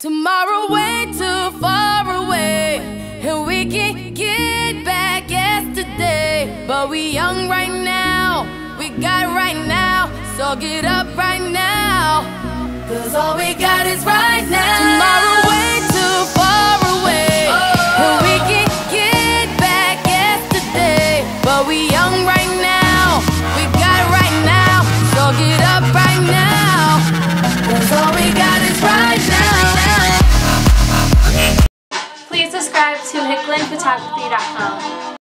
Tomorrow way too far away, and we can get back yesterday. But we young right now, we got right now, so get up right now. Cause all we got is right subscribe to hicklinphotography.com.